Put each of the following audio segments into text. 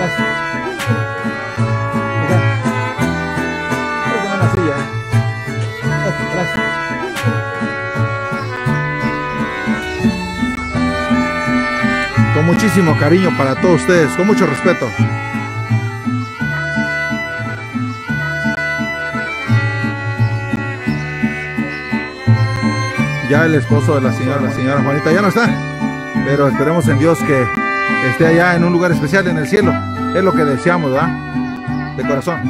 Gracias. Mira. Gracias. Con muchísimo cariño para todos ustedes, con mucho respeto. Ya el esposo de la señora, la señora Juanita ya no está, pero esperemos en Dios que esté allá en un lugar especial en el cielo. Es lo que deseamos, ¿verdad? De corazón.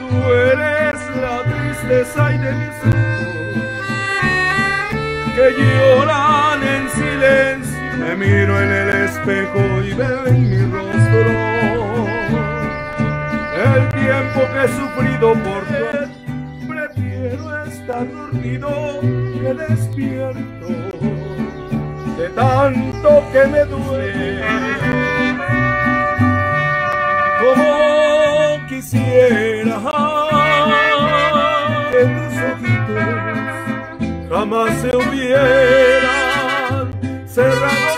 Tú eres la tristeza y de mis ojos que lloran en silencio. Me miro en el espejo y veo en mi rostro sufrido por ti. Prefiero estar dormido que despierto de tanto que me duele. Como quisiera que tus ojitos jamás se hubieran cerrado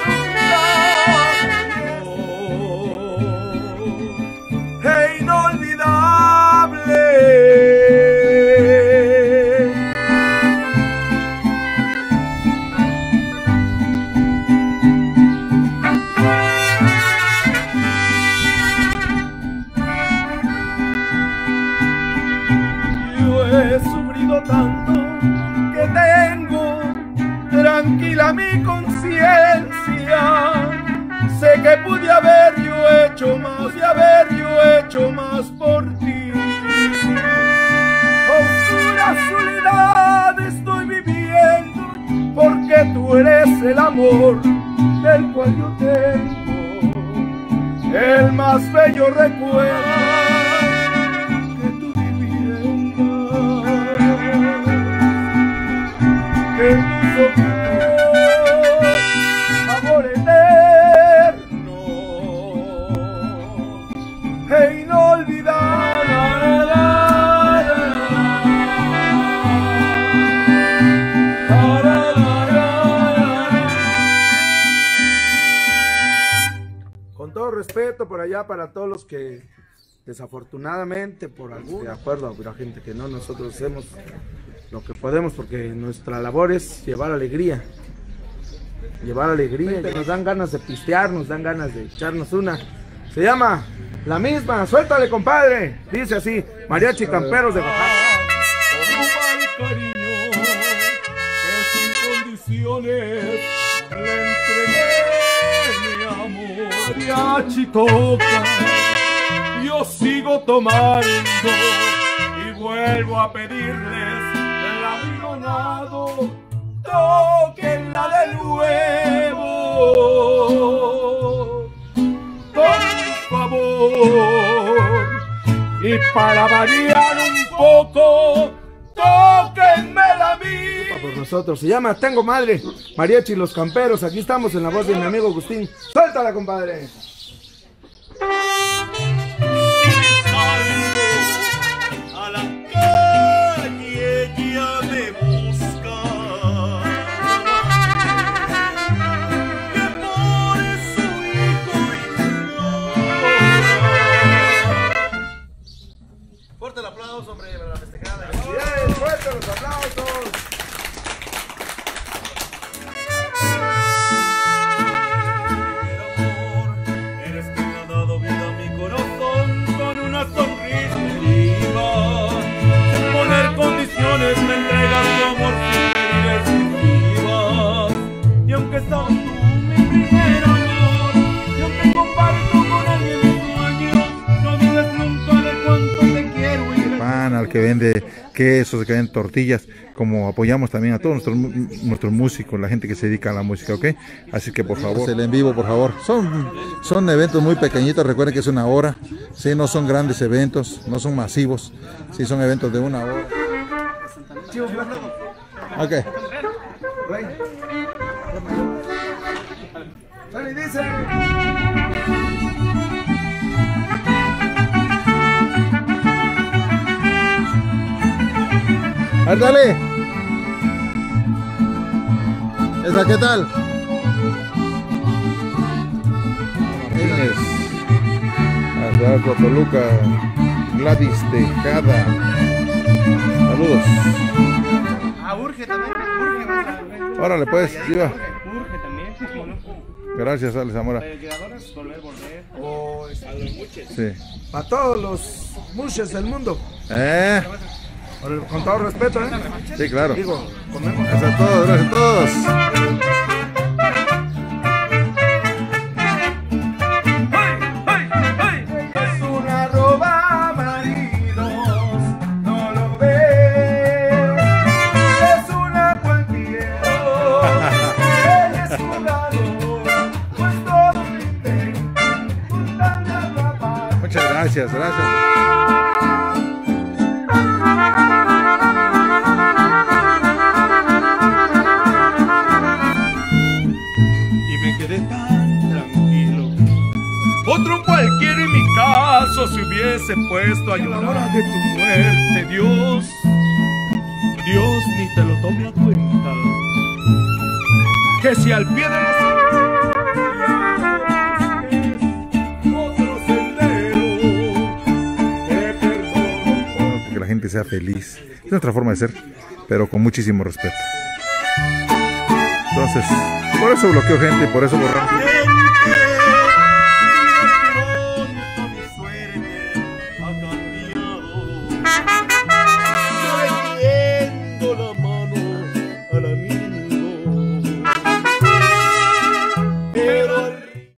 tranquila mi conciencia. Sé que pude haber yo hecho más y haber yo hecho más por ti. Oscura soledad estoy viviendo porque tú eres el amor del cual yo tengo el más bello recuerdo que tú viviendas en tus respeto por allá para todos los que desafortunadamente por algún de acuerdo a la gente que no. Nosotros hacemos lo que podemos porque nuestra labor es llevar alegría. Llevar alegría. Nos dan ganas de pistear nos dan ganas de echarnos una. Se llama la misma. Suéltale compadre. Dice así mariachi camperos de Oaxaca. Con un mal cariño que sin condiciones le. Mariachi toca, yo sigo tomando y vuelvo a pedirles el avigonado, toquenla de nuevo. Por favor. Y para variar un poco, tóquenmela a mí. Por nosotros, se llama Tengo Madre, Mariachi y los Camperos. Aquí estamos en la voz de mi amigo Agustín. Suéltala, compadre. Que vende quesos, que vende tortillas, como apoyamos también a todos nuestros, nuestros músicos, la gente que se dedica a la música, ¿ok? Así que por favor, el en vivo, por favor. Son, son eventos muy pequeñitos, recuerden que es una hora, sí, no son grandes eventos, no son masivos, sí, son eventos de una hora. Ok. Dice. A ver, dale. ¿Esa qué tal? Martínez. Hasta Toluca. Gladys Tejada. Saludos. Ah, urge también, urge más a- Órale, pues, iba. Urge también. Gracias, Ale Zamora. Volver, volver. O, este, A los muchos. Sí. Para todos los mushes del mundo. Eh, Con todo respeto, ¿eh? sí, claro. Digo, comemos. Gracias a todos, gracias a todos. Es una hubiese puesto a llorar de tu muerte, Dios. Dios ni te lo tome a cuenta. Que si al pie de perdono. Que la gente sea feliz. Es nuestra forma de ser, pero con muchísimo respeto. Entonces, por eso bloqueo gente por eso borramos.